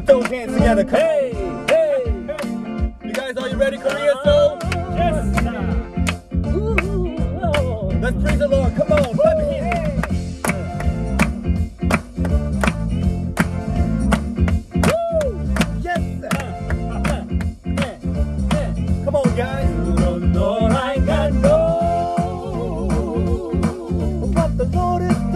Put those hands together. Come hey, hey. You guys, are you ready, Korean Soul? Yes. Ooh, oh. Let's praise the Lord. Come on, clap your hands. Woo! Yes. Come on, guys. Lord, I got no. What the Lord has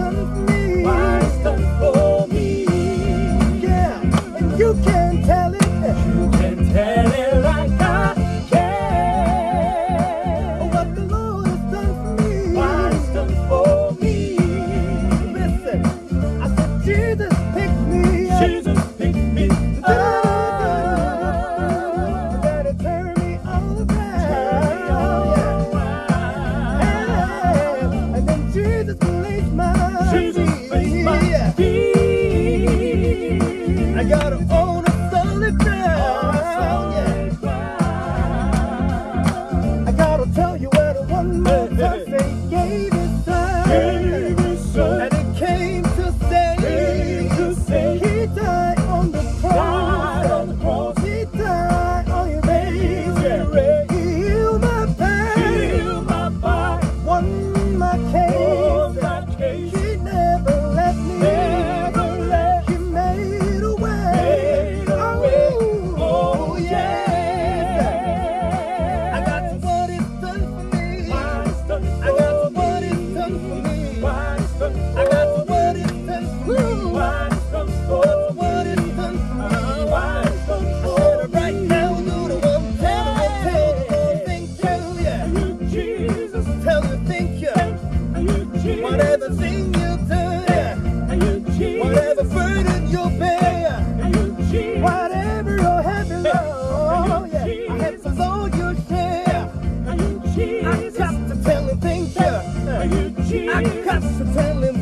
I gotta own a solid ground. cheat. Whatever thing you do, and you cheat. Whatever burden you bear, and you cheat. Whatever your heavy load, oh, yeah. I have to load share. You cheat. I got to tell him things, you, And you cheat. I got to tell him.